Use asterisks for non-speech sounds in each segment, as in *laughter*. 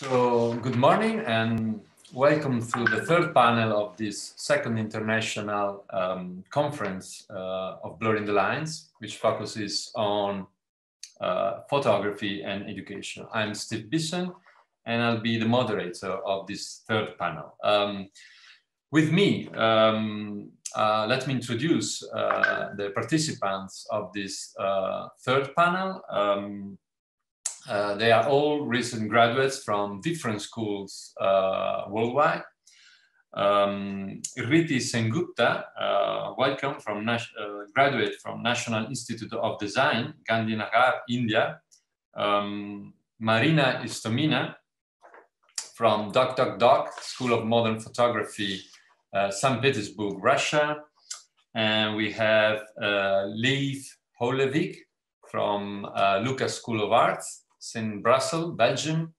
So, good morning and welcome to the third panel of this second international um, conference uh, of Blurring the Lines, which focuses on uh, photography and education. I'm Steve Bisson and I'll be the moderator of this third panel. Um, with me, um, uh, let me introduce uh, the participants of this uh, third panel. Uh, they are all recent graduates from different schools uh, worldwide. Um, Riti Sengupta, uh, welcome from uh, graduate from National Institute of Design, Gandhinagar, India. Um, Marina Istomina from DOCDOCDOC, School of Modern Photography, uh, St. Petersburg, Russia. And we have Leif Houllevigue from Lucas School of Arts, in Brussels, Belgium,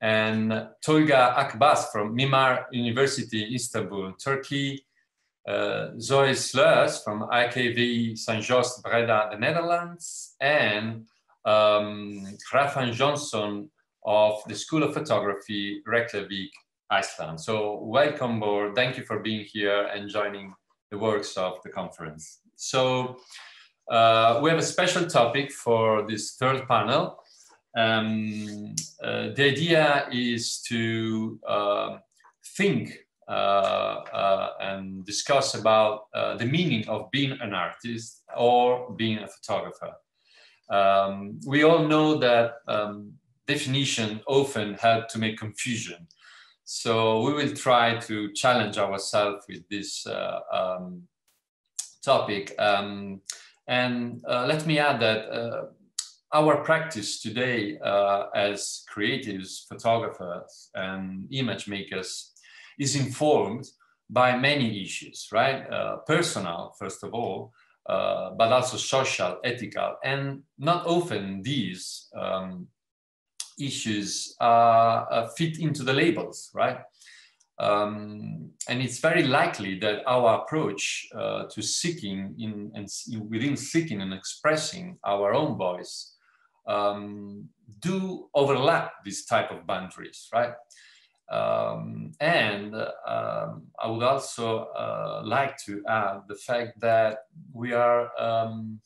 and Tolga Akbaş from Mimar University, Istanbul, Turkey, uh, Zoë Sluijs from AKV St. Joost Breda, the Netherlands, and um, Hrafn Jónsson of the School of Photography, Reykjavik, Iceland. So welcome board. Thank you for being here and joining the works of the conference. So uh, we have a special topic for this third panel, um, uh, the idea is to uh, think uh, uh and discuss about uh, the meaning of being an artist or being a photographer. Um, we all know that um, definition often help to make confusion. So we will try to challenge ourselves with this um, topic. Um, and let me add that our practice today uh, as creatives, photographers, and image makers is informed by many issues, right? Uh, personal, first of all, uh, but also social, ethical, and not often these um, issues uh, fit into the labels, right? Um, and it's very likely that our approach uh, to seeking in and within seeking and expressing our own voice um, do overlap these type of boundaries, right? Um, and um, I would also uh, like to add the fact that we are um,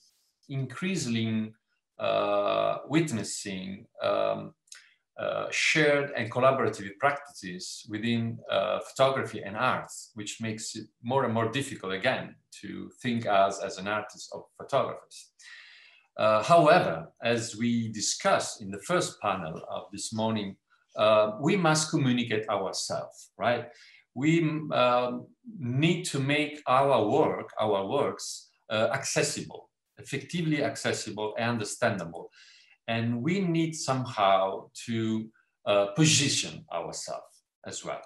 increasingly uh, witnessing um, uh, shared and collaborative practices within uh, photography and arts, which makes it more and more difficult again to think as, as an artist of photographers. Uh, however, as we discussed in the first panel of this morning, uh, we must communicate ourselves, right? We um, need to make our work, our works, uh, accessible, effectively accessible and understandable. And we need somehow to uh, position ourselves as well.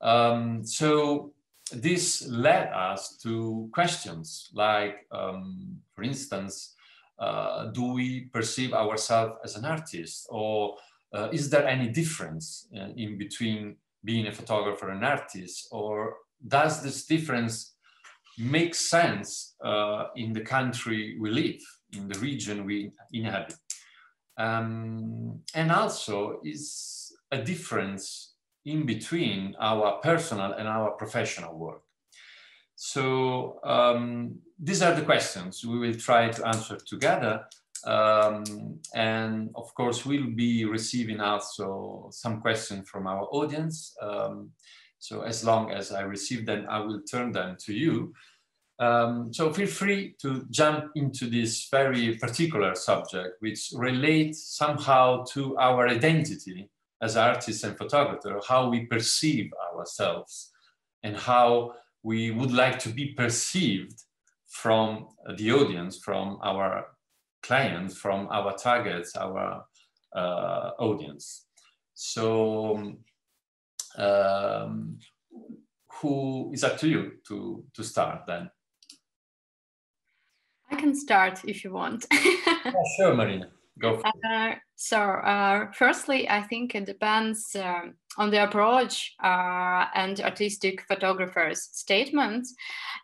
Um, so this led us to questions like, um, for instance, uh, do we perceive ourselves as an artist? Or uh, is there any difference in, in between being a photographer and artist? Or does this difference make sense uh, in the country we live in the region we inhabit? Um, and also is a difference in between our personal and our professional work so um, these are the questions we will try to answer together. Um, and of course, we'll be receiving also some questions from our audience. Um, so as long as I receive them, I will turn them to you. Um, so feel free to jump into this very particular subject, which relates somehow to our identity as artists and photographers, how we perceive ourselves and how we would like to be perceived from the audience, from our clients, from our targets, our uh, audience. So, um, who is up to you to, to start then? I can start if you want. *laughs* yeah, sure, Marina. Go. Uh, so, uh, firstly, I think it depends um, on the approach uh, and artistic photographers' statements.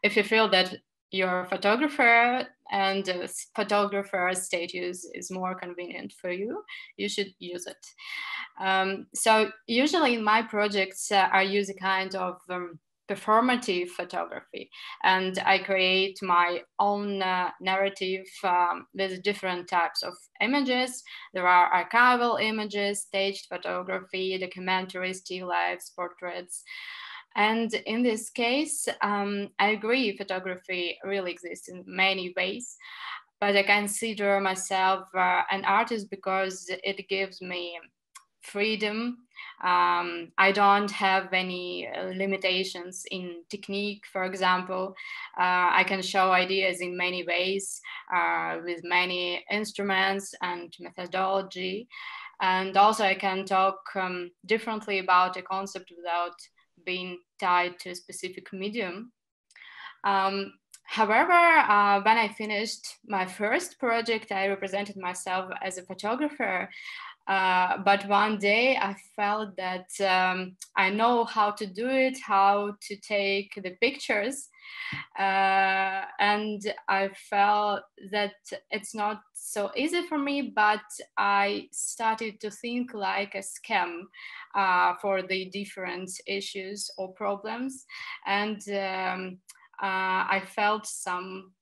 If you feel that you're photographer and uh, photographer status is more convenient for you, you should use it. Um, so usually in my projects, uh, I use a kind of um, performative photography and I create my own uh, narrative um, with different types of images. There are archival images, staged photography, documentary, still lives, portraits. And in this case, um, I agree photography really exists in many ways, but I consider myself uh, an artist because it gives me freedom. Um, I don't have any uh, limitations in technique, for example. Uh, I can show ideas in many ways uh, with many instruments and methodology. And also I can talk um, differently about a concept without being tied to a specific medium. Um, however, uh, when I finished my first project, I represented myself as a photographer. Uh, but one day I felt that um, I know how to do it, how to take the pictures. Uh, and I felt that it's not so easy for me, but I started to think like a scam uh, for the different issues or problems. And um, uh, I felt some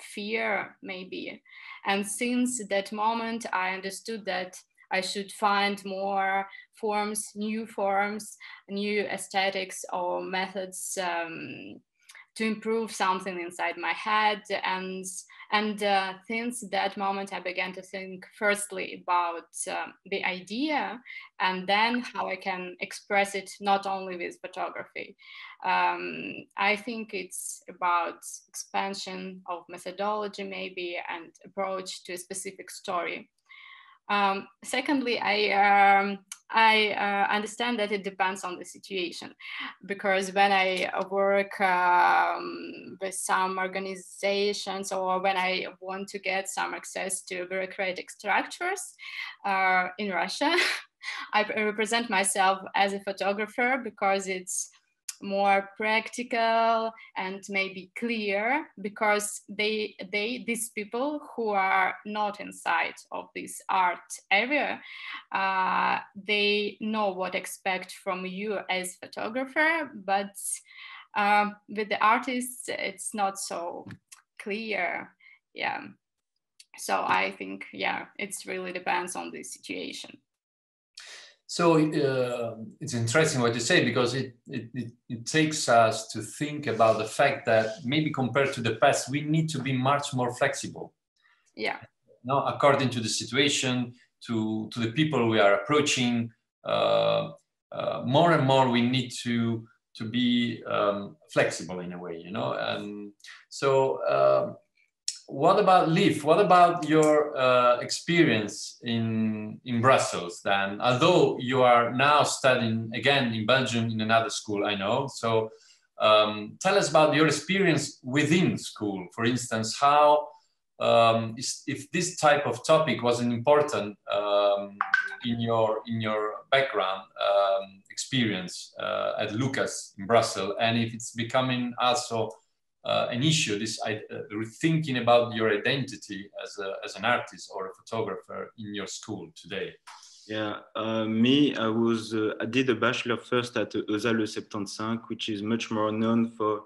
fear maybe. And since that moment, I understood that I should find more forms, new forms, new aesthetics or methods um, to improve something inside my head. And, and uh, since that moment, I began to think firstly about uh, the idea and then how I can express it not only with photography. Um, I think it's about expansion of methodology, maybe, and approach to a specific story. Um, secondly, I um, I uh, understand that it depends on the situation because when I work um, with some organizations or when I want to get some access to bureaucratic structures uh, in Russia, *laughs* I represent myself as a photographer because it's more practical and maybe clear because they they these people who are not inside of this art area uh, they know what expect from you as photographer but um, with the artists it's not so clear. Yeah. So i think yeah it's really depends on the situation so uh, it's interesting what you say because it, it, it, takes us to think about the fact that maybe compared to the past, we need to be much more flexible. Yeah. No, according to the situation, to, to the people we are approaching, uh, uh, more and more we need to to be um, flexible in a way, you know. And so um, what about Leif? What about your uh, experience in in Brussels? Then, although you are now studying again in Belgium in another school, I know. So, um, tell us about your experience within school. For instance, how um, is, if this type of topic wasn't important um, in your in your background um, experience uh, at Lucas in Brussels, and if it's becoming also uh, an issue, this uh, rethinking about your identity as, a, as an artist or a photographer in your school today? Yeah, uh, me, I was uh, I did a bachelor first at ESA Le 75, which is much more known for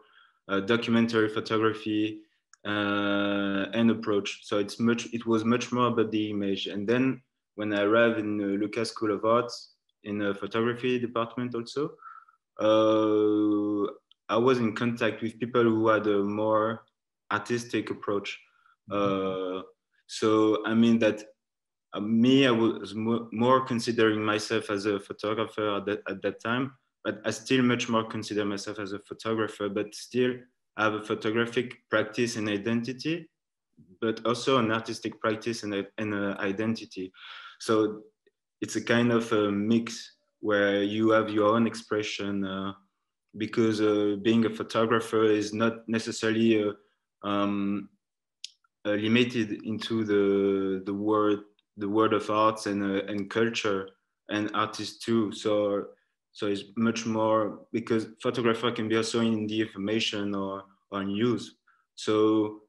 uh, documentary photography uh, and approach. So it's much it was much more about the image. And then when I arrived in the Lucas School of Arts in the photography department also, I was in contact with people who had a more artistic approach. Mm-hmm. Uh, so I mean that uh, me, I was mo more considering myself as a photographer at that, at that time, but I still much more consider myself as a photographer, but still I have a photographic practice and identity, but also an artistic practice and, a, and a identity. So it's a kind of a mix where you have your own expression uh, because uh, being a photographer is not necessarily uh, um, uh, limited into the the word the world of arts and and culture and artists too. So so it's much more because photographer can be also in the information or or news. So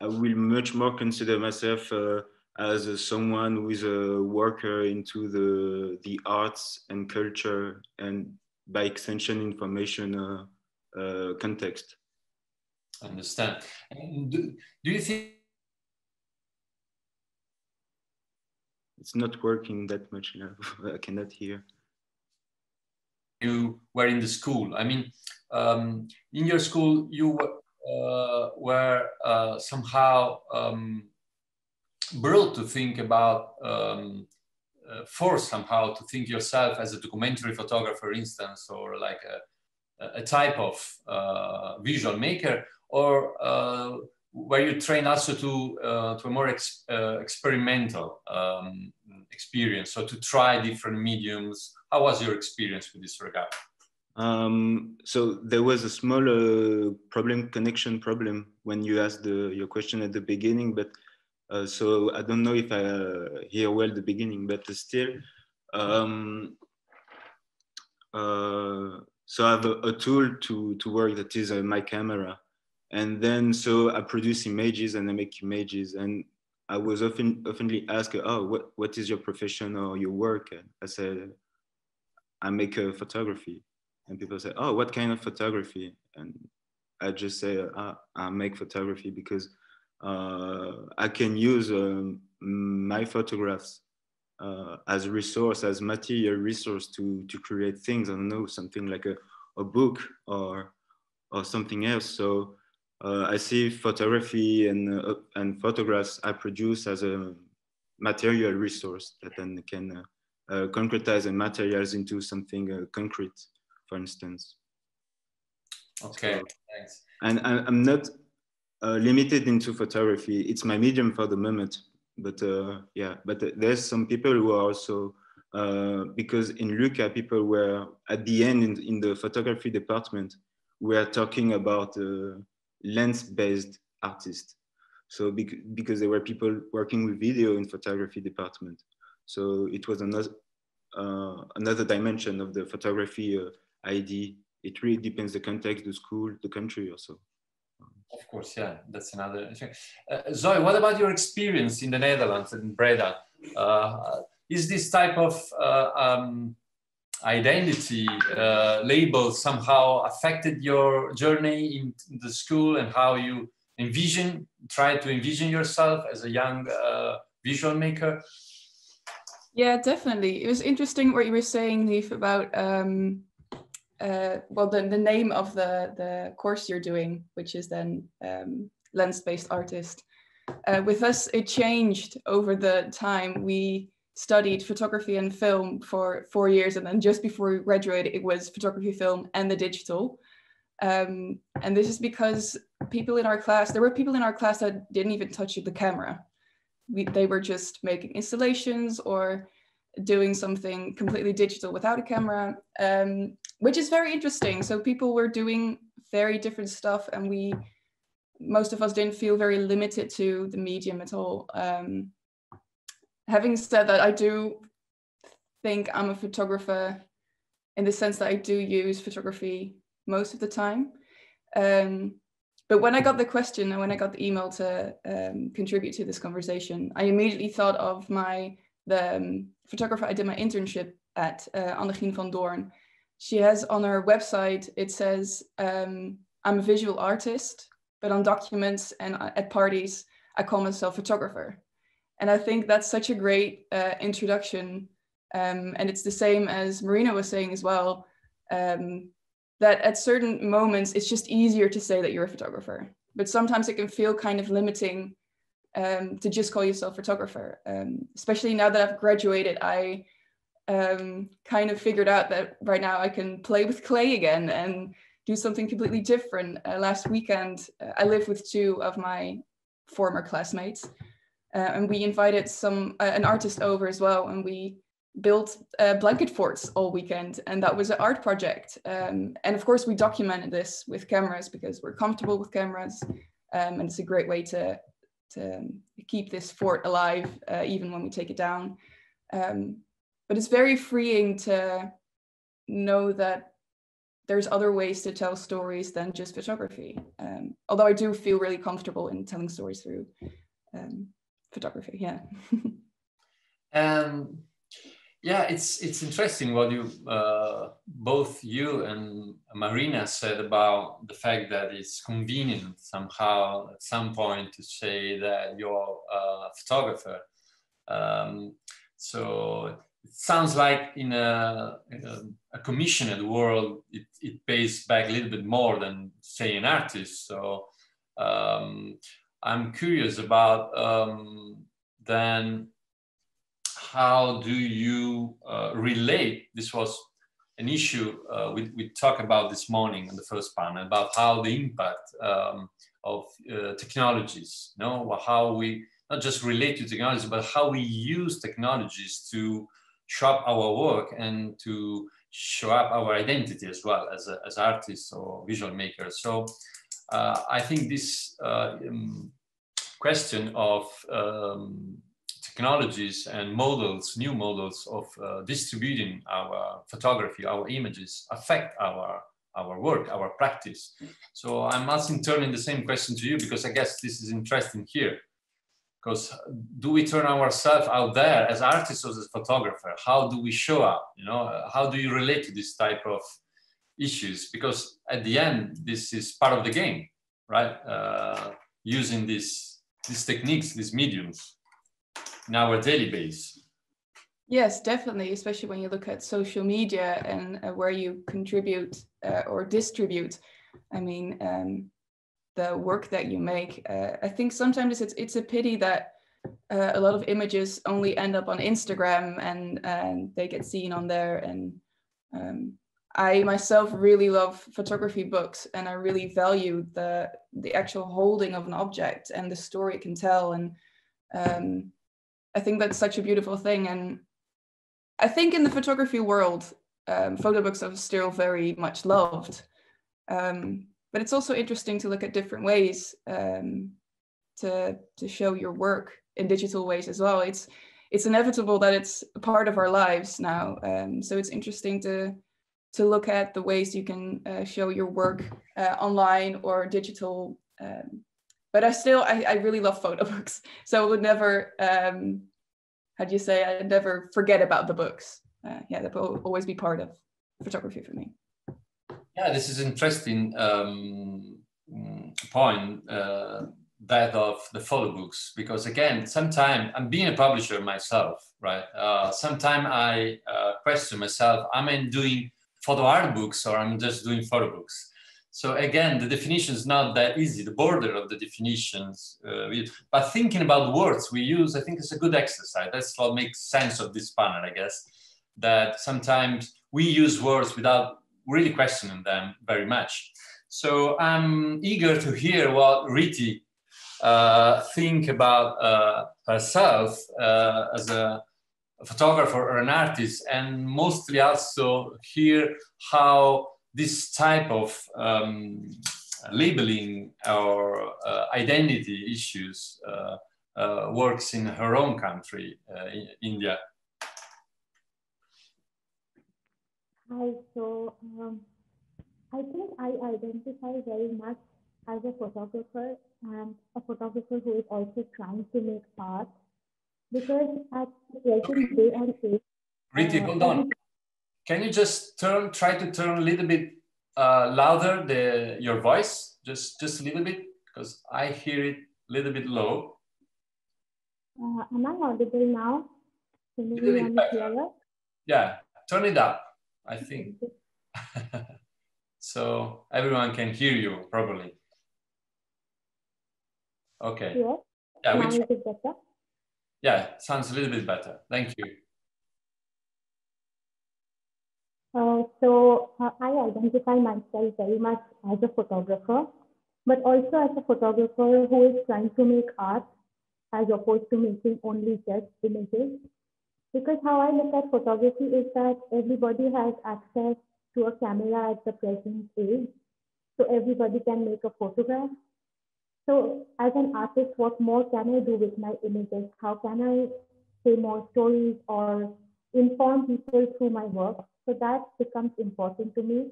I will much more consider myself uh, as a, someone who is a worker into the the arts and culture and by extension information uh, uh, context. Understand. Do, do you think it's not working that much now? *laughs* I cannot hear. You were in the school. I mean, um, in your school, you uh, were uh, somehow um, brought to think about um, uh, forced somehow to think yourself as a documentary photographer, for instance, or like a, a type of uh, visual maker, or uh, were you train also to uh, to a more ex uh, experimental um, experience, so to try different mediums? How was your experience with this regard? Um, so there was a small problem, connection problem when you asked the, your question at the beginning, but uh, so I don't know if I uh, hear well the beginning, but still, um, uh, so I have a, a, tool to, to work that is uh, my camera. And then, so I produce images and I make images. And I was often oftenly asked, oh, what, what is your profession or your work? And I said, I make a photography. And people say, oh, what kind of photography? And I just say, I make photography because uh, I can use um, my photographs uh, as resource, as material resource to, to create things. I don't know, something like a, a book or, or something else. So uh, I see photography and, uh, and photographs I produce as a material resource that then can uh, uh, concretize and materialize into something concrete, for instance. Okay, so, thanks. And I, I'm not uh, limited into photography. It's my medium for the moment, but uh, yeah, but there's some people who are also uh, because in Luca, people were at the end in, in the photography department, we are talking about uh, lens-based artists. So bec because there were people working with video in photography department, so it was another uh, another dimension of the photography uh, ID. It really depends the context, the school, the country, also. Of course, yeah, that's another thing. Uh, Zoe, what about your experience in the Netherlands in Breda? Uh, is this type of uh, um, identity uh, label somehow affected your journey in the school and how you envision, try to envision yourself as a young uh, visual maker? Yeah, definitely. It was interesting what you were saying, Leif, about um, uh, well, the, the name of the, the course you're doing, which is then um, lens-based artist. Uh, with us, it changed over the time. We studied photography and film for four years, and then just before we graduated, it was photography, film, and the digital. Um, and this is because people in our class, there were people in our class that didn't even touch the camera. We, they were just making installations or doing something completely digital without a camera. Um, which is very interesting. So people were doing very different stuff, and we, most of us, didn't feel very limited to the medium at all. Um, having said that, I do think I'm a photographer in the sense that I do use photography most of the time. Um, but when I got the question and when I got the email to um, contribute to this conversation, I immediately thought of my the um, photographer I did my internship at, uh, Annegien van Doorn, she has on her website, it says, um, I'm a visual artist, but on documents and uh, at parties, I call myself photographer. And I think that's such a great uh, introduction. Um, and it's the same as Marina was saying as well, um, that at certain moments, it's just easier to say that you're a photographer. But sometimes it can feel kind of limiting um, to just call yourself photographer. Um, especially now that I've graduated, I um, kind of figured out that right now I can play with clay again and do something completely different. Uh, last weekend, uh, I lived with two of my former classmates, uh, and we invited some uh, an artist over as well, and we built uh, blanket forts all weekend, and that was an art project. Um, and of course, we documented this with cameras because we're comfortable with cameras, um, and it's a great way to to keep this fort alive uh, even when we take it down. Um, but it's very freeing to know that there's other ways to tell stories than just photography. Um, although I do feel really comfortable in telling stories through um, photography. Yeah. and *laughs* yeah, it's it's interesting what you uh, both you and Marina said about the fact that it's convenient somehow at some point to say that you're a photographer. Um, so it sounds like in a, a, a commissioned world, it, it pays back a little bit more than say an artist. So um, I'm curious about um, then how do you uh, relate? This was an issue uh, we, we talked about this morning in the first panel about how the impact um, of uh, technologies, you know, how we not just relate to technology, but how we use technologies to show up our work and to show up our identity as well as, a, as artists or visual makers. So uh, I think this uh, um, question of um, technologies and models, new models of uh, distributing our photography, our images affect our our work, our practice. So I'm asking turning the same question to you because I guess this is interesting here. Because do we turn ourselves out there as artists or as photographer? How do we show up? You know, how do you relate to this type of issues? Because at the end, this is part of the game, right? Uh, using these these techniques, these mediums in our daily base. Yes, definitely, especially when you look at social media and uh, where you contribute uh, or distribute. I mean, um, the work that you make. Uh, I think sometimes it's it's a pity that uh, a lot of images only end up on Instagram and and they get seen on there. And um, I myself really love photography books, and I really value the the actual holding of an object and the story it can tell. And um, I think that's such a beautiful thing. And I think in the photography world, um, photo books are still very much loved. Um, but it's also interesting to look at different ways um, to to show your work in digital ways as well. It's it's inevitable that it's a part of our lives now. Um, so it's interesting to to look at the ways you can uh, show your work uh, online or digital um, but I still I, I really love photo books. *laughs* So I would never um, how do you say I'd never forget about the books. Uh, yeah, that will always be part of photography for me. Yeah, this is interesting um, point. Uh, that of the photo books because again sometimes i'm being a publisher myself right uh, sometimes i uh, question myself am i doing photo art books or i'm just doing photo books so again, the definition is not that easy, the border of the definitions. Uh, but thinking about words we use, I think is a good exercise. That's what makes sense of this panel, I guess, that sometimes we use words without really questioning them very much. So I'm eager to hear what Riti uh, think about uh, herself uh, as a, photographer or an artist, and mostly also hear how this type of um, labeling or uh, identity issues uh, uh, works in her own country, uh, India. Hi, so um, I think I identify very much as a photographer and a photographer who is also trying to make art because at the present day and age. Riti, hold on. Can you just turn, try to turn a little bit uh, louder the your voice, just just a little bit, because I hear it a little bit low. Uh, am I audible now? Can you hear me clearer? Yeah, turn it up. I think. *laughs* so everyone can hear you properly. Okay. Yeah. Yeah, now is it better? Yeah, sounds a little bit better. Thank you. Uh, so uh, I identify myself very much as a photographer, but also as a photographer who is trying to make art as opposed to making only just images. Because how I look at photography is that everybody has access to a camera at the present age. So everybody can make a photograph. So as an artist, what more can I do with my images? How can I say more stories or inform people through my work? So that becomes important to me.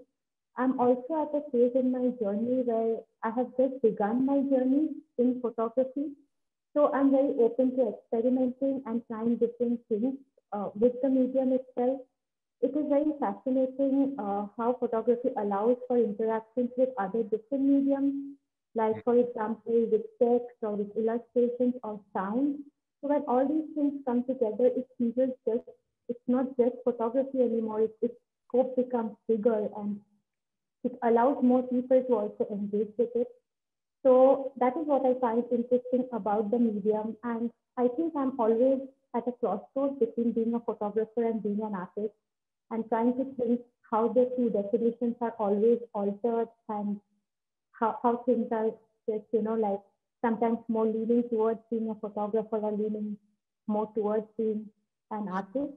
I'm also at a phase in my journey where I have just begun my journey in photography. So I'm very open to experimenting and trying different things uh, with the medium itself. It is very fascinating uh, how photography allows for interactions with other different mediums, like for example, with text or with illustrations or sound. So when all these things come together, it feels just, it's not just photography anymore, it, its scope becomes bigger and it allows more people to also engage with it. So that is what I find interesting about the medium. And I think I'm always at a crossroads between being a photographer and being an artist and trying to think how the two definitions are always altered and how, how things are just, you know, like sometimes more leaning towards being a photographer or leaning more towards being an artist.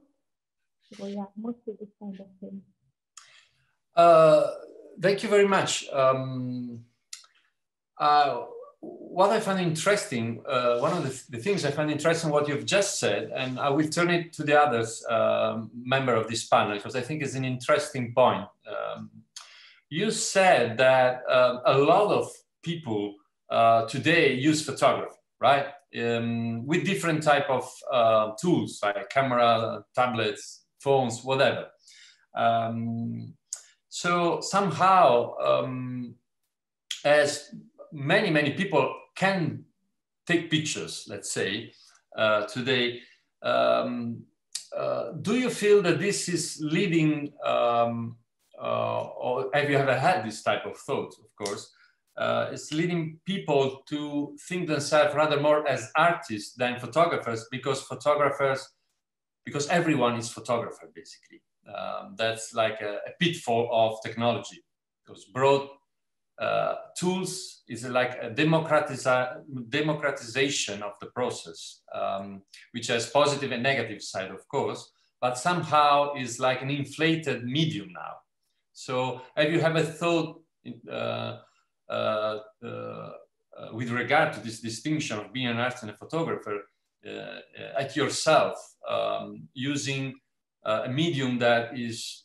So yeah, mostly this kind of thing. Uh, thank you very much. Um, uh, what I find interesting, uh, one of the, the, things I find interesting what you've just said, and I will turn it to the others um, member of this panel because I think it's an interesting point. Um, you said that uh, a lot of people uh, today use photography, right? Um, with different type of uh, tools like camera, tablets, phones, whatever. Um, so somehow, um, as many, many people can take pictures, let's say, uh, today, um, uh, do you feel that this is leading, um, uh, or have you ever had this type of thought, of course, uh, it's leading people to think themselves rather more as artists than photographers because photographers, because everyone is photographer basically. Um, that's like a, a, pitfall of technology. Those broad uh, tools is like a democratization of the process, um, which has positive and negative side, of course, but somehow is like an inflated medium now. So have you ever thought uh, uh, uh, with regard to this distinction of being an artist and a photographer uh, at yourself um, using uh, a medium that is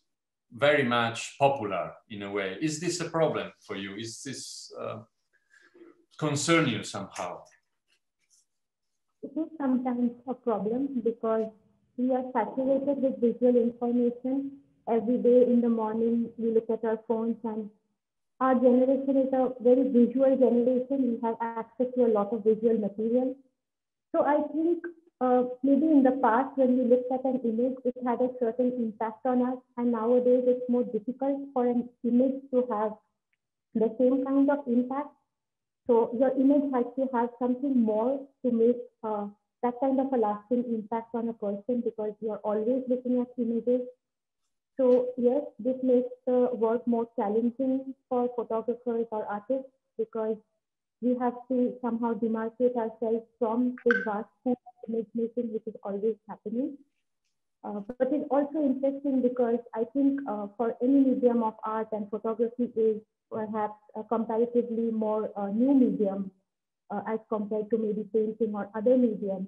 very much popular in a way. Is this a problem for you? Is this uh, concern you somehow? It is sometimes a problem because we are saturated with visual information. Every day in the morning, we look at our phones and our generation is a very visual generation. We have access to a lot of visual material. So I think uh, maybe in the past, when we looked at an image, it had a certain impact on us. And nowadays, it's more difficult for an image to have the same kind of impact. So your image has to have something more to make uh, that kind of a lasting impact on a person because you're always looking at images. So yes, this makes the work more challenging for photographers or artists because we have to somehow demarcate ourselves from the vast image making, which is always happening. Uh, but it's also interesting because I think uh, for any medium of art and photography is perhaps a comparatively more uh, new medium uh, as compared to maybe painting or other mediums.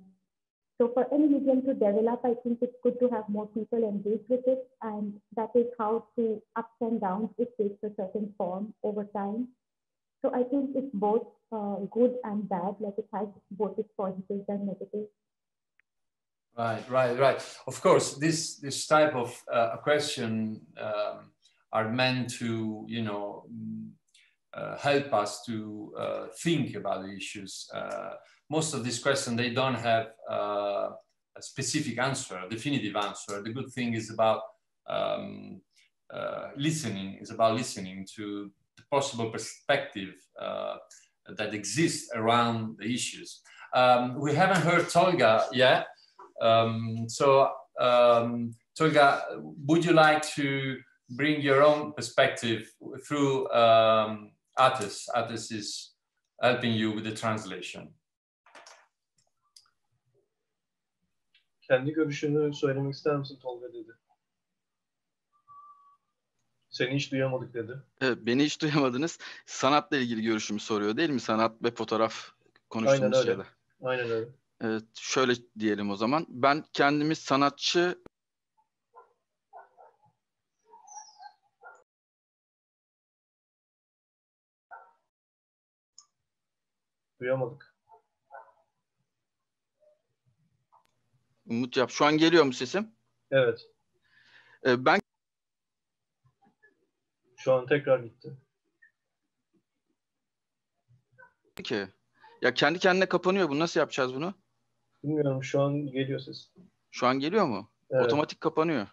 So for any medium to develop, I think it's good to have more people engaged with it. And that is how through ups and downs, it takes a certain form over time. So I think it's both uh, good and bad, like it has both its positives and negatives. Right, right, right. Of course, this this type of uh, question um, are meant to, you know, uh, help us to uh, think about the issues. Uh, most of these questions they don't have uh, a specific answer, a definitive answer. The good thing is about um, uh, listening. Is about listening to possible perspective that exists around the issues. Um, we haven't heard Tolga yet. Um, so, um, Tolga, would you like to bring your own perspective through um, Ateş? Ateş is helping you with the translation. Kendi görüşünü söylemek ister misin Tolga dedi. Seni hiç duyamadık dedi. Evet, beni hiç duyamadınız. Sanatla ilgili görüşümü soruyor değil mi? Sanat ve fotoğraf konuştuğumuz Aynen öyle. Aynen öyle. Evet, şöyle diyelim o zaman. Ben kendimi sanatçı Duyamadık. Umut yap. Şu an geliyor mu sesim? Evet. Ee, ben şu an tekrar gitti. ki ya kendi kendine kapanıyor bu. Nasıl yapacağız bunu? Bilmiyorum şu an geliyor ses. Şu an geliyor mu? Evet. Otomatik kapanıyor.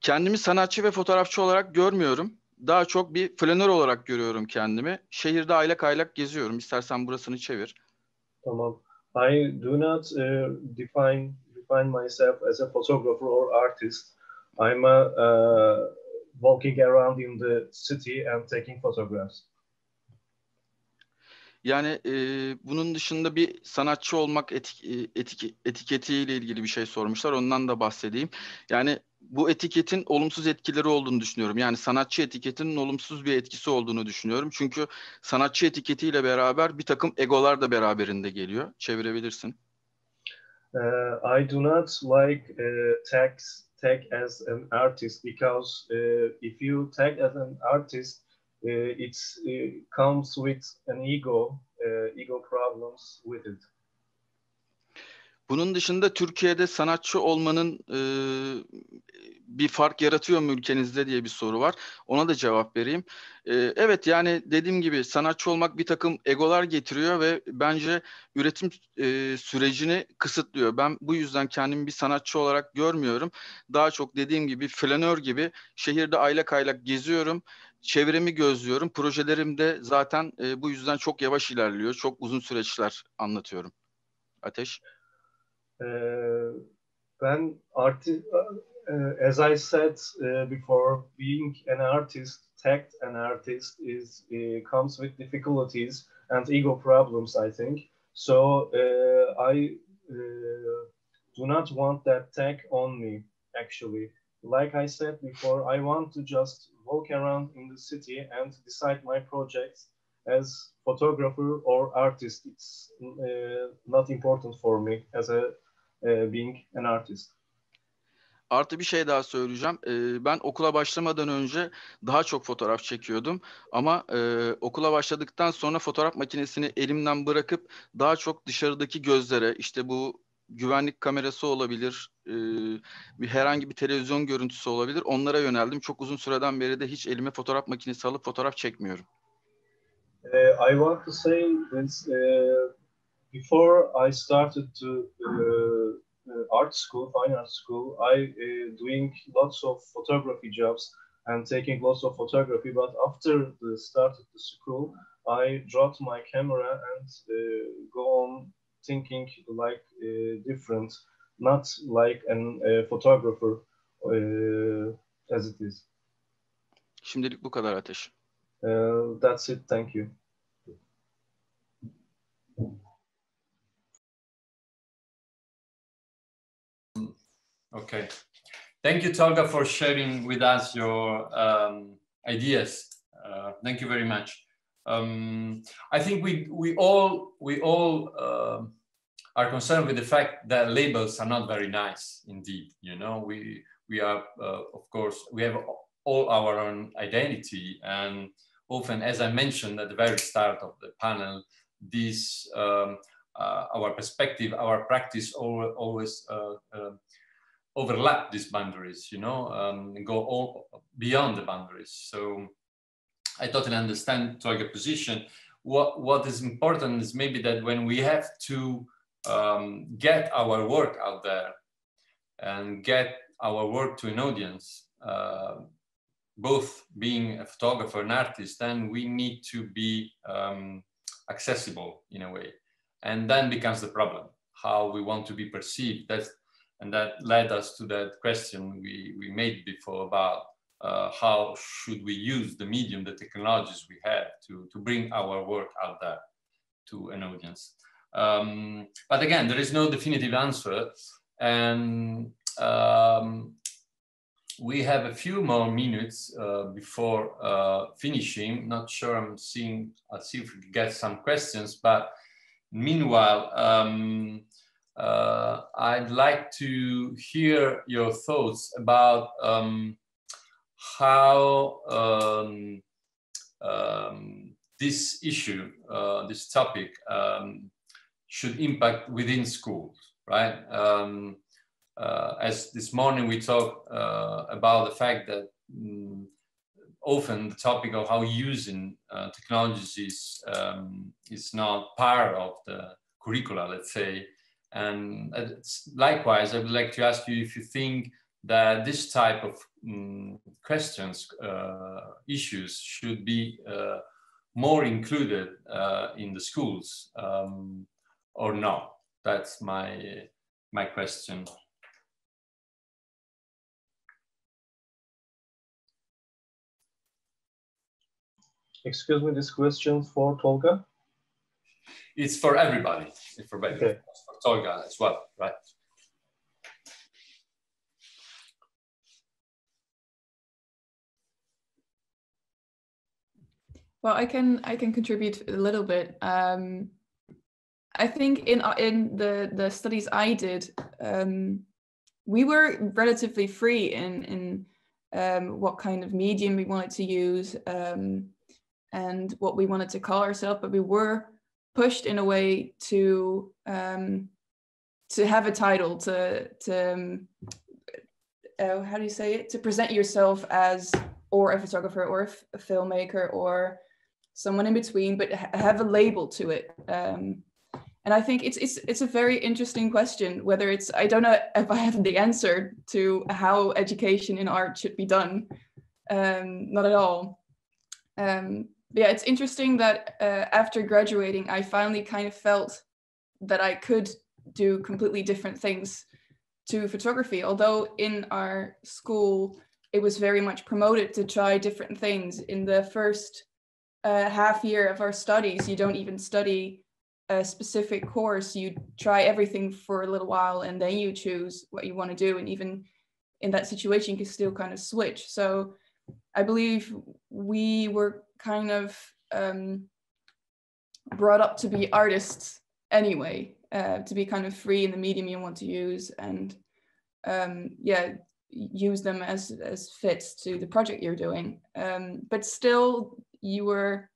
Kendimi sanatçı ve fotoğrafçı olarak görmüyorum. Daha çok bir flanör olarak görüyorum kendimi. Şehirde aylak aylak geziyorum. İstersen burasını çevir. Tamam. I do not uh, define define myself as a photographer or artist. I'm a, uh, walking around in the city and taking photographs. Yani e, bunun dışında bir sanatçı olmak etik, e, etik, etiketiyle ilgili bir şey sormuşlar. Ondan da bahsedeyim. Yani bu etiketin olumsuz etkileri olduğunu düşünüyorum. Yani sanatçı etiketinin olumsuz bir etkisi olduğunu düşünüyorum. Çünkü sanatçı etiketiyle beraber bir takım egolar da beraberinde geliyor. Çevirebilirsin. Uh, I do not like uh, tags tag as an artist because uh, if you tag as an artist, uh, it's uh, comes with an ego, ego problems with it. Bunun dışında Türkiye'de sanatçı olmanın e, bir fark yaratıyor mu ülkenizde diye bir soru var. Ona da cevap vereyim. E, evet yani dediğim gibi sanatçı olmak bir takım egolar getiriyor ve bence üretim e, sürecini kısıtlıyor. Ben bu yüzden kendimi bir sanatçı olarak görmüyorum. Daha çok dediğim gibi flanör gibi şehirde aylak aylak geziyorum. Çevremi gözlüyorum. Projelerim de zaten e, bu yüzden çok yavaş ilerliyor. Çok uzun süreçler anlatıyorum. Ateş. Ben arti as I said before, being an artist, tagged an artist is comes with difficulties and ego problems. I think so. I do not want that tag on me. Actually, like I said before, I want to just walk around in the city and decide my projects as photographer or artist. It's uh, not important for me as a uh, being an artist. Artı bir şey daha söyleyeceğim. Ee, ben okula başlamadan önce daha çok fotoğraf çekiyordum. Ama e, okula başladıktan sonra fotoğraf makinesini elimden bırakıp daha çok dışarıdaki gözlere, işte bu güvenlik kamerası olabilir, e, bir herhangi bir televizyon görüntüsü olabilir. Onlara yöneldim. Çok uzun süreden beri de hiç elime fotoğraf makinesi alıp fotoğraf çekmiyorum. Uh, I want to say this uh, before I started to uh, art school, fine art school, I uh, doing lots of photography jobs and taking lots of photography. But after the start of the school, I dropped my camera and uh, go on thinking like uh, different, not like an uh, photographer uh, as it is. Şimdilik bu kadar Ateş. Uh, that's it. Thank you. Okay. Thank you, Tolga, for sharing with us your um, ideas. Uh, thank you very much. Um, I think we we all we all uh, are concerned with the fact that labels are not very nice indeed. You know, we we are uh, of course we have all our own identity, and often, as I mentioned at the very start of the panel, this um, uh, our perspective, our practice al- always uh, uh, overlap these boundaries, you know, um, and go all beyond the boundaries. So I totally understand Tolga's position. What, what is important is maybe that when we have to um, get our work out there and get our work to an audience, uh, both being a photographer and artist, then we need to be um, accessible in a way. And then becomes the problem, how we want to be perceived. That's and that led us to that question we, we made before about uh, how should we use the medium, the technologies we have to, to bring our work out there to an audience. Um, but again, there is no definitive answer. And um, we have a few more minutes uh, before uh, finishing. Not sure I'm seeing, I'll see if we get some questions, but meanwhile, um, uh, I'd like to hear your thoughts about um, how um, um, this issue, uh, this topic, um, should impact within schools, right? Um, uh, as this morning we talked uh, about the fact that um, often the topic of how using uh, technologies is, um, is not part of the curricula, let's say. And likewise, I would like to ask you if you think that this type of um, questions, uh, issues should be uh, more included uh, in the schools um, or not? That's my, my question. Excuse me, this question for Tolga? It's for everybody. It's for everybody. Okay. For Tolga as well, right? Well, I can I can contribute a little bit. Um, I think in in the the studies I did, um, we were relatively free in in um, what kind of medium we wanted to use um, and what we wanted to call ourselves, but we were pushed in a way to um, to have a title to to um, uh, how do you say it to present yourself as or a photographer or a filmmaker or someone in between, but ha have a label to it. Um, and I think it's it's it's a very interesting question. Whether it's I don't know if I have the answer to how education in art should be done. Um, not at all. Um, yeah, it's interesting that uh, after graduating, I finally kind of felt that I could do completely different things to photography. Although in our school, it was very much promoted to try different things. In the first uh, half year of our studies, you don't even study a specific course. You try everything for a little while and then you choose what you want to do. And even in that situation, you can still kind of switch. So I believe we were kind of um, brought up to be artists anyway, uh, to be kind of free in the medium you want to use and um, yeah, use them as, as fits to the project you're doing. Um, but still you were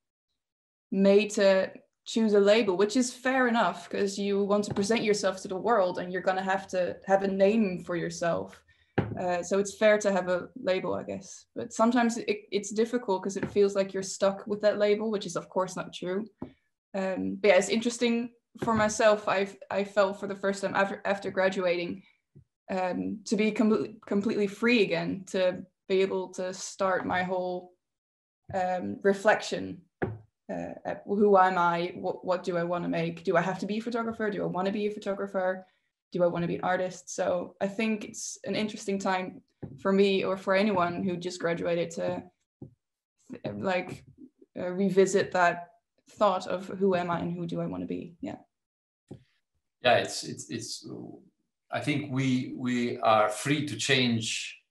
made to choose a label, which is fair enough because you want to present yourself to the world and you're going to have to have a name for yourself. Uh, so it's fair to have a label, I guess. But sometimes it, it's difficult because it feels like you're stuck with that label, which is of course not true. Um, but yeah, it's interesting for myself. I've I felt for the first time after after graduating um, to be completely completely free again, to be able to start my whole um, reflection. Uh, who am I? What, what do I want to make? Do I have to be a photographer? Do I want to be a photographer? Do I want to be an artist? So I think it's an interesting time for me or for anyone who just graduated to like uh, revisit that thought of who am I and who do I want to be? Yeah. Yeah, it's it's it's. I think we we are free to change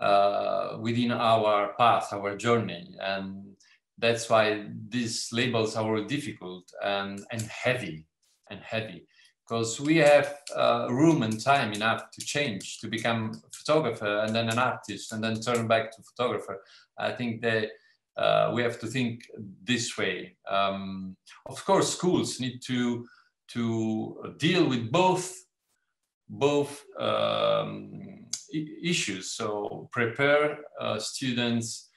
uh, within our path, our journey. And that's why these labels are difficult and, and heavy and heavy because we have uh, room and time enough to change, to become a photographer and then an artist and then turn back to photographer. I think that uh, we have to think this way. Um, of course, schools need to to deal with both both um, issues. So prepare uh, students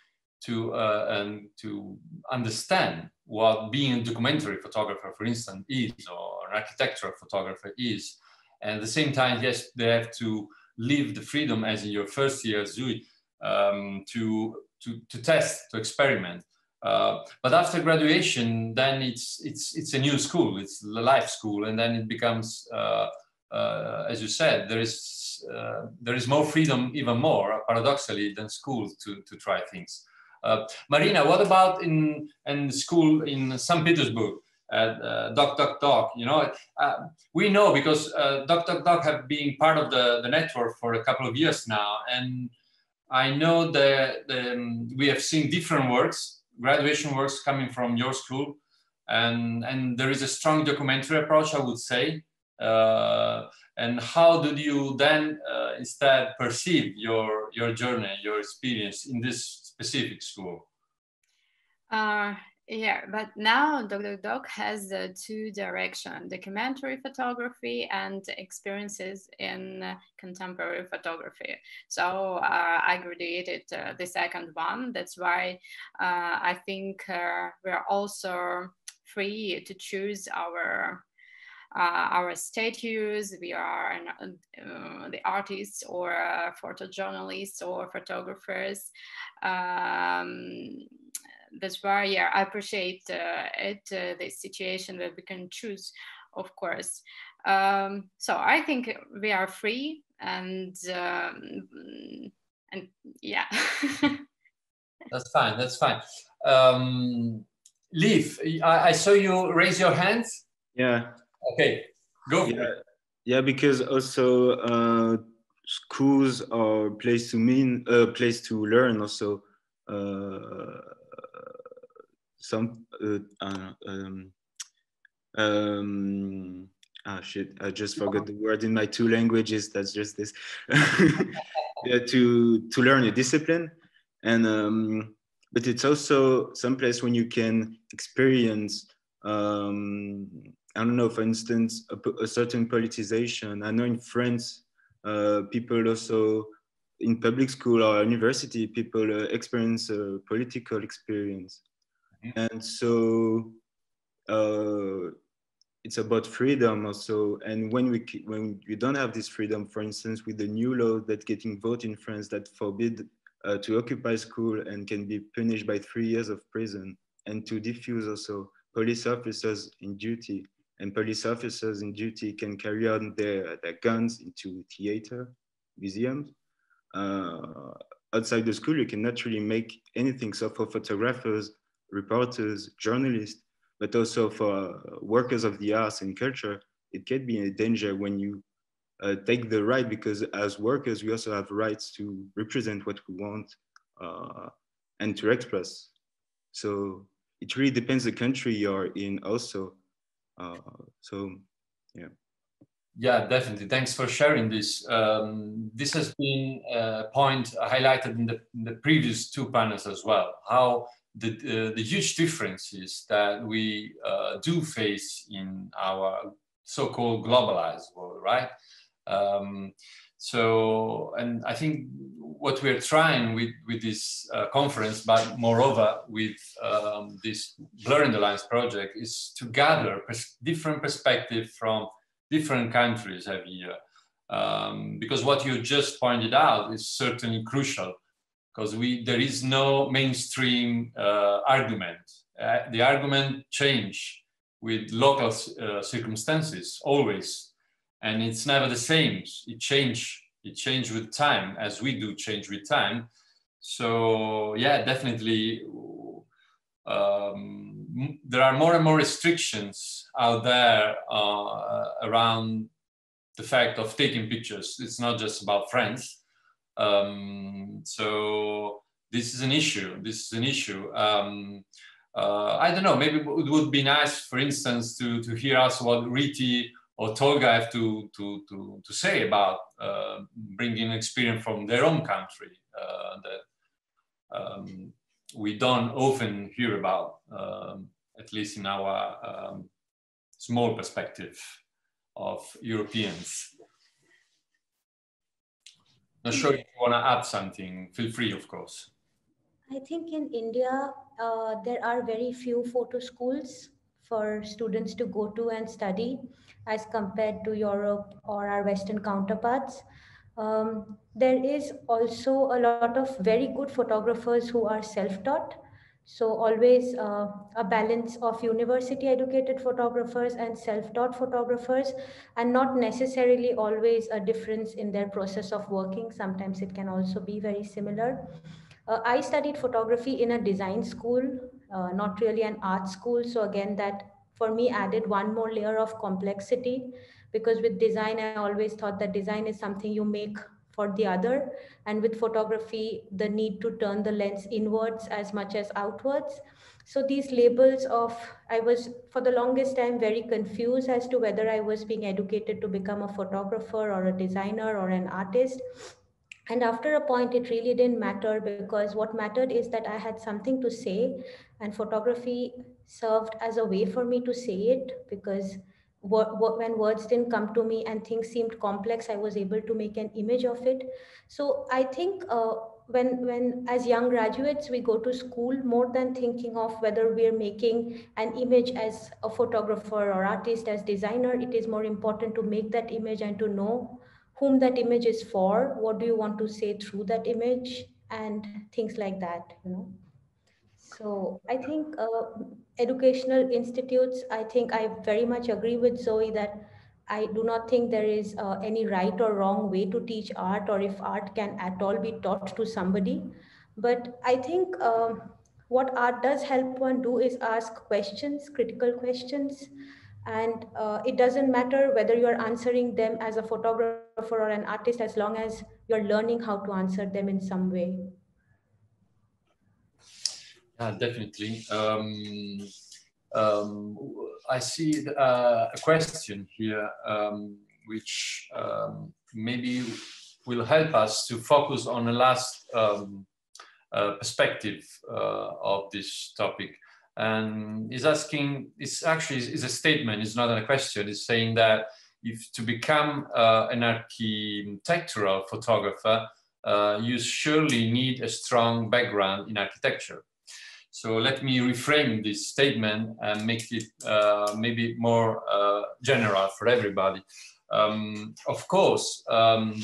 to uh, and to understand what being a documentary photographer, for instance, is, or an architectural photographer is. And at the same time, yes, they have to live the freedom, as in your first year, Zoë, um, to, to, to test, to experiment. Uh, but after graduation, then it's, it's, it's a new school, it's the life school, and then it becomes, uh, uh, as you said, there is uh, there is more freedom, even more paradoxically, than school to, to try things. Uh, Marina, what about in, in school in St. Petersburg? uh, DOCDOCDOC. You know, uh, we know because uh, DOCDOCDOC have been part of the, the network for a couple of years now, and I know that um, we have seen different works, graduation works coming from your school, and and there is a strong documentary approach, I would say. Uh, and how did you then uh, instead perceive your your journey your experience in this specific school uh, yeah, but now Dr. Doc has uh, two direction, documentary photography and experiences in uh, contemporary photography. So uh, I graduated uh, the second one. That's why uh, I think uh, we're also free to choose our our status. We are an, the artists or photojournalists or photographers. Um, that's why yeah i appreciate uh, it uh, the situation that we can choose of course. Um, so i think we are free and um, and yeah. *laughs* That's fine that's fine. Um Leif I, I, saw you raise your hands yeah. Okay go yeah, yeah because also uh schools are place to mean a uh, place to learn also uh, some uh, uh, um, um, ah shit i just forgot the word in my two languages that's just this. *laughs* Yeah, to to learn a discipline and um, but it's also some place when you can experience um, i don't know for instance a, a certain politicization. I know in france uh, people also in public school or university people uh, experience a political experience. And so uh, it's about freedom also. And when we when we don't have this freedom, for instance, with the new law that getting vote in France that forbid uh, to occupy school and can be punished by three years of prison, and to diffuse also police officers in duty. And police officers in duty can carry on their, their guns into theater, museums. Uh, outside the school, you cannot really make anything. So for photographers, reporters, journalists, but also for workers of the arts and culture, it can be a danger when you uh, take the right because as workers, we also have rights to represent what we want uh, and to express. So it really depends the country you're in also. Uh, so, yeah. Yeah, definitely. Thanks for sharing this. Um, this has been a point highlighted in the, in the previous two panels as well, how the, uh, the huge differences that we uh, do face in our so-called globalized world, right? Um, so, and I think what we're trying with, with this uh, conference, but moreover with um, this Blurring the Lines project, is to gather pers different perspectives from different countries every year. Um, because what you just pointed out is certainly crucial because we there is no mainstream uh, argument. Uh, the argument change with local uh, circumstances always, and it's never the same. It change. It change with time, as we do change with time. So yeah, definitely. Um, there are more and more restrictions out there uh, around the fact of taking pictures. It's not just about France um, so this is an issue. This is an issue. Um, uh, I don't know. Maybe it would be nice, for instance, to to hear us what Riti or Tolga have to to to, to say about uh, bringing experience from their own country uh, that um, we don't often hear about, um, at least in our um, small perspective of Europeans. Not sure if you want to add something. Feel free, of course. I think in India, uh, there are very few photo schools for students to go to and study as compared to Europe or our Western counterparts. Um, there is also a lot of very good photographers who are self-taught so always uh, a balance of university educated photographers and self-taught photographers and not necessarily always a difference in their process of working. Sometimes it can also be very similar. Uh, I studied photography in a design school, uh, not really an art school. So again, that for me added one more layer of complexity because with design, I always thought that design is something you make for the other. And with photography, the need to turn the lens inwards as much as outwards. So these labels of, I was for the longest time very confused as to whether I was being educated to become a photographer or a designer or an artist. and after a point it really didn't matter because what mattered is that i had something to say and photography served as a way for me to say it because when words didn't come to me and things seemed complex i was able to make an image of it. So i think uh, when when as young graduates we go to school more than thinking of whether we're making an image as a photographer or artist as designer it is more important to make that image and to know whom that image is for what do you want to say through that image and things like that you know so i think uh, educational institutes i think i very much agree with Zoë that i do not think there is uh, any right or wrong way to teach art or if art can at all be taught to somebody. But i think um, what art does help one do is ask questions critical questions. And uh, it doesn't matter whether you're answering them as a photographer or an artist as long as you're learning how to answer them in some way definitely. Um, um, i see uh, a question here um, which um, maybe will help us to focus on the last um, uh, perspective uh, of this topic. And he's asking it's actually is a statement it's not a question. It's saying that if to become uh, an architectural photographer uh, you surely need a strong background in architecture so let me reframe this statement and make it uh, maybe more uh, general for everybody um, of course um,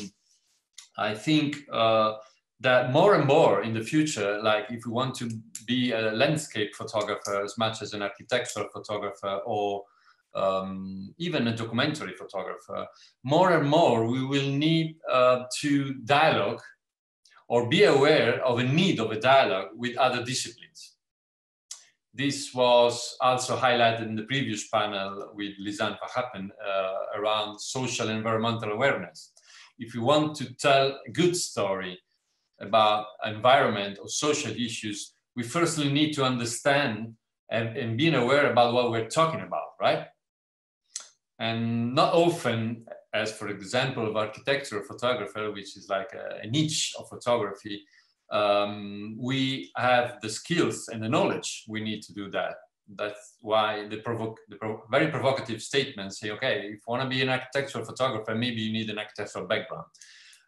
i think uh, that more and more in the future, like if we want to be a landscape photographer as much as an architectural photographer or um, even a documentary photographer, more and more we will need uh, to dialogue or be aware of a need of a dialogue with other disciplines. This was also highlighted in the previous panel with Lisanne Verhappen uh, around social and environmental awareness. If we want to tell a good story, about environment or social issues, we firstly need to understand and, and being aware about what we're talking about, right? And not often, as for example, of architecture or photographer, which is like a, a niche of photography, um, we have the skills and the knowledge we need to do that. That's why the, provo the prov very provocative statements say, okay, if you want to be an architectural photographer, maybe you need an architectural background,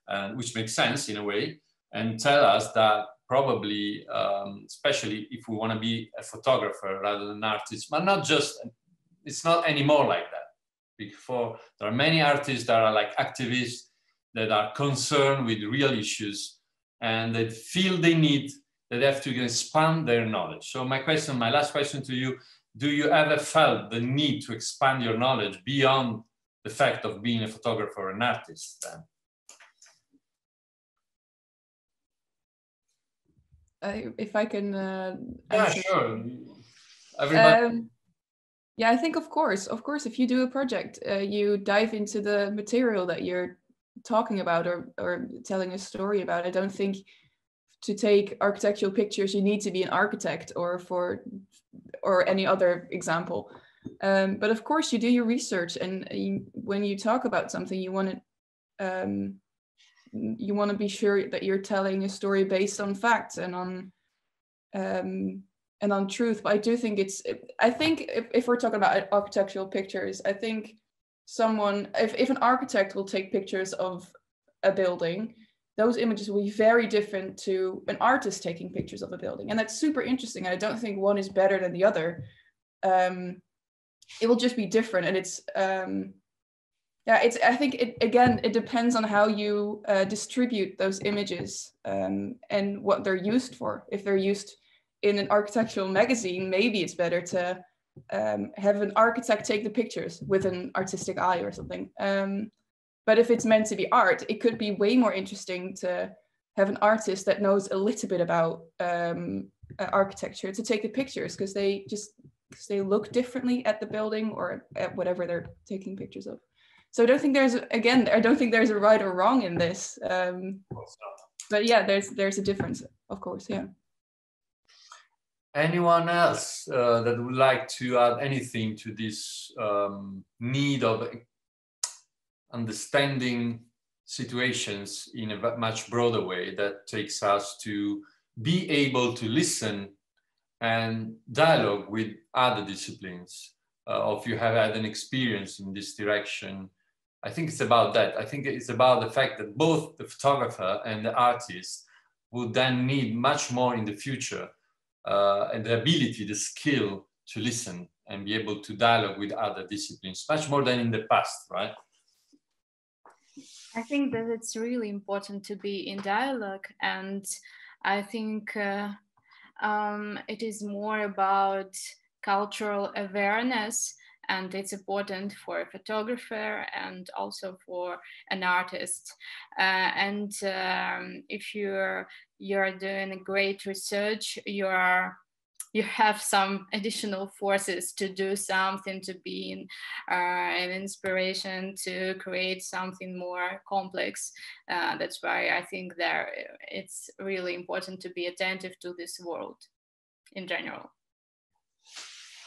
uh, which makes sense in a way and tell us that probably, um, especially if we want to be a photographer rather than an artist, but not just, it's not anymore like that. Before, there are many artists that are like activists that are concerned with real issues and they feel they need, that they have to expand their knowledge. So my question, my last question to you, do you ever felt the need to expand your knowledge beyond the fact of being a photographer or an artist then? if I can. Uh, yeah, sure. Everybody. Um, yeah, I think of course, of course, if you do a project, uh, you dive into the material that you're talking about or or telling a story about. I don't think to take architectural pictures you need to be an architect or for or any other example. Um, but of course, you do your research, and you, when you talk about something, you want to um, you want to be sure that you're telling a story based on facts and on um, and on truth. But I do think it's. I think if, if we're talking about architectural pictures, I think someone, if if an architect will take pictures of a building, those images will be very different to an artist taking pictures of a building, and that's super interesting. And I don't think one is better than the other. Um, it will just be different, and it's. Um, yeah it's i think it again it depends on how you uh, distribute those images um, and what they're used for if they're used in an architectural magazine maybe it's better to um, have an architect take the pictures with an artistic eye or something um, but if it's meant to be art it could be way more interesting to have an artist that knows a little bit about um, uh, architecture to take the pictures because they just because they look differently at the building or at whatever they're taking pictures of so I don't think there's again I don't think there's a right or wrong in this. Um, but yeah, there's there's a difference, of course. Yeah. Anyone else uh, that would like to add anything to this um, need of understanding situations in a much broader way that takes us to be able to listen and dialogue with other disciplines. Uh, if you have had an experience in this direction, I think it's about that. I think it's about the fact that both the photographer and the artist would then need much more in the future uh, and the ability, the skill to listen and be able to dialogue with other disciplines, much more than in the past, right? I think that it's really important to be in dialogue, and I think uh, um, it is more about cultural awareness and it's important for a photographer and also for an artist. Uh, and um, if you're you're doing great research you're you have some additional forces to do something to be uh, an inspiration to create something more complex. Uh, that's why i think that it's really important to be attentive to this world in general.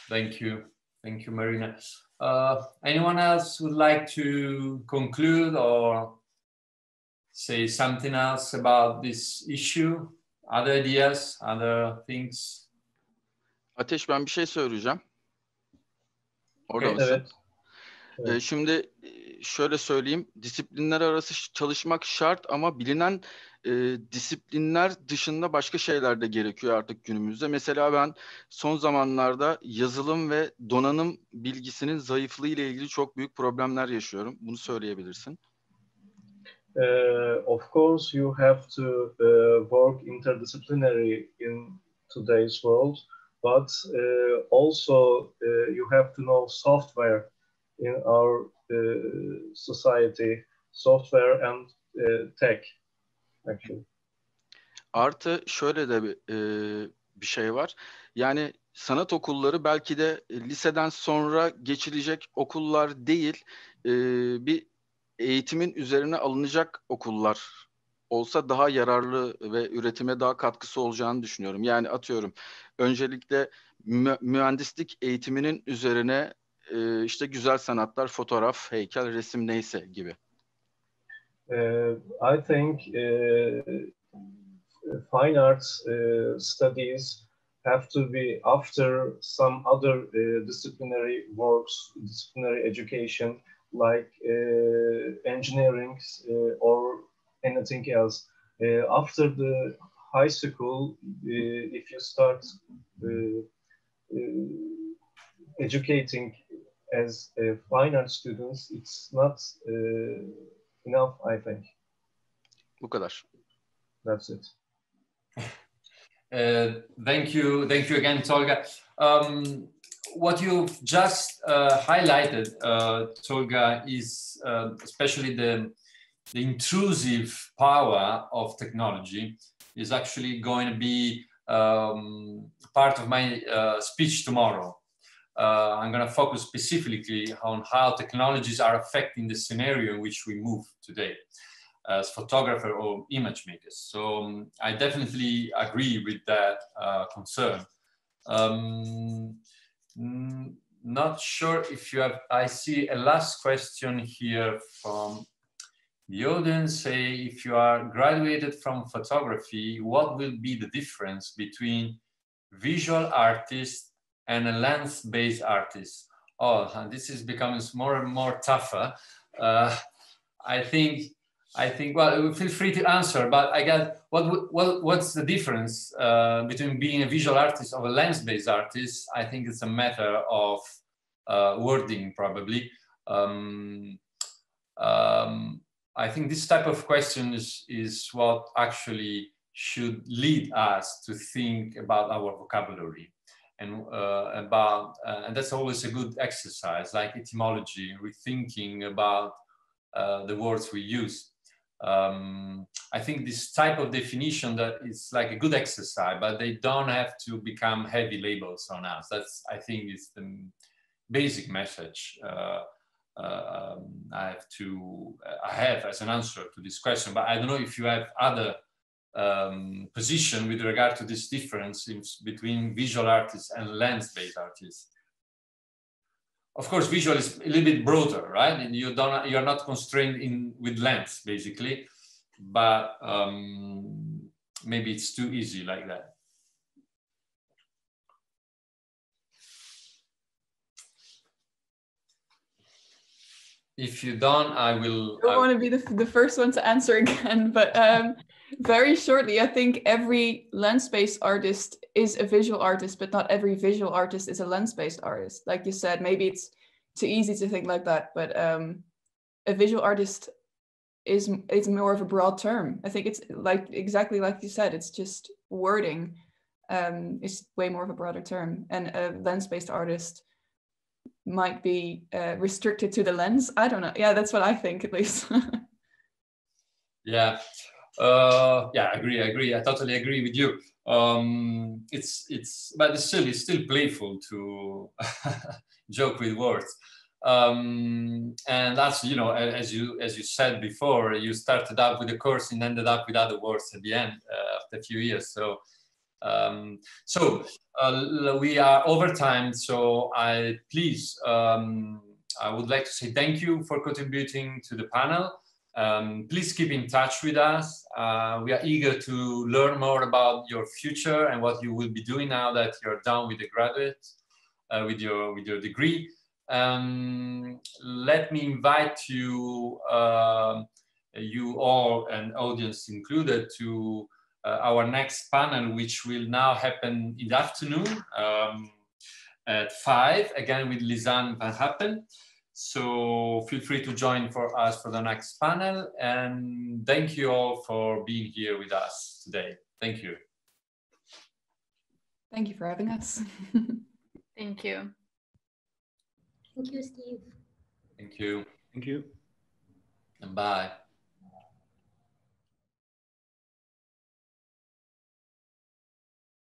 Thank you Thank you, Marina. Uh, anyone else would like to conclude or say something else about this issue? Other ideas, other things? Ateş ben bir şey söyleyeceğim. Orada okay, mısın? Evet. evet. Ee, şimdi şöyle söyleyeyim. Disiplinler arası çalışmak şart ama bilinen e, disiplinler dışında başka şeyler de gerekiyor artık günümüzde. Mesela ben son zamanlarda yazılım ve donanım bilgisinin zayıflığı ile ilgili çok büyük problemler yaşıyorum. Bunu söyleyebilirsin. Uh, of course, you have to uh, work interdisciplinary in today's world, but uh, also uh, you have to know software in our uh, society, software and uh, tech actually. Artı şöyle de bir, e, bir şey var. Yani sanat okulları belki de liseden sonra geçilecek okullar değil, e, bir eğitimin üzerine alınacak okullar olsa daha yararlı ve üretime daha katkısı olacağını düşünüyorum. Yani atıyorum öncelikle mü mühendislik eğitiminin üzerine e, işte güzel sanatlar, fotoğraf, heykel, resim neyse gibi. Uh, I think uh, fine arts uh, studies have to be after some other disciplinary works, disciplinary education, like engineering or anything else. after the high school, if you start educating as fine art students, it's not enough, I think. Bu kadar. That's it. *laughs* Uh, thank you, thank you again, Tolga. Um, what you've just uh, highlighted, uh, Tolga, is uh, especially the, the intrusive power of technology is actually going to be um, part of my uh, speech tomorrow. Uh, I'm going to focus specifically on how technologies are affecting the scenario in which we move today as photographer or image makers. So um, I definitely agree with that uh, concern. Um, not sure if you have, I see a last question here from the audience say if you are graduated from photography, what will be the difference between visual artist and a lens-based artist. Oh, this is becoming more and more tougher. Uh, I think, I think. Well, feel free to answer, but I got what, what what's the difference uh, between being a visual artist or a lens-based artist? I think it's a matter of uh, wording, probably. Um, um, I think this type of question is, is what actually should lead us to think about our vocabulary and uh, about uh, and that's always a good exercise like etymology rethinking about uh, the words we use. Um, i think this type of definition that is like a good exercise but they don't have to become heavy labels on us. That's i think is the basic message uh, um, i have to i have as an answer to this question but i don't know if you have other um, position with regard to this difference in, between visual artists and lens-based artists? of course, visual is a little bit broader, right? And you don't, you're not constrained in with lens, basically, but um, maybe it's too easy like that. If you don't, I will. I don't want to be the, the first one to answer *laughs* again, but um, very shortly, I think every lens-based artist is a visual artist, but not every visual artist is a lens-based artist. Like you said, maybe it's too easy to think like that, but um, a visual artist is it's more of a broad term. I think it's like exactly like you said, it's just wording. Um, is way more of a broader term, and a lens-based artist might be uh, restricted to the lens. I don't know. Yeah, that's what I think at least. *laughs* yeah, uh, yeah, I agree. I agree. I totally agree with you. Um, it's it's, but it's still it's still playful to *laughs* joke with words. Um, and that's you know as you as you said before, you started out with a course and ended up with other words at the end uh, after a few years. So um, so uh, we are over time. So I please um, I would like to say thank you for contributing to the panel. Um, please keep in touch with us. Uh, we are eager to learn more about your future and what you will be doing now that you're done with the graduate, uh, with your with your degree. Um, let me invite you, uh, you all and audience included, to uh, our next panel, which will now happen in the afternoon um, at five, again with Lisanne Van Happen. So feel free to join for us for the next panel. And thank you all for being here with us today. Thank you. Thank you for having us. *laughs* Thank you. Thank you, Steve. Thank you. Thank you. And bye.